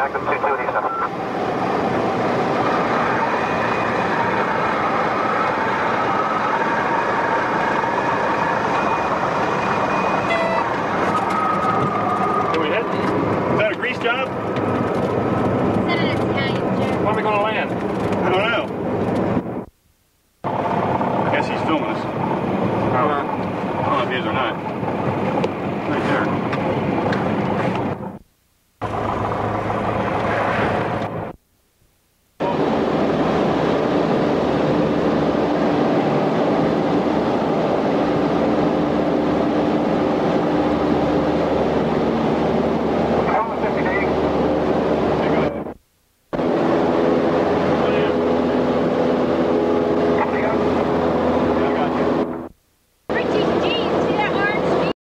i can't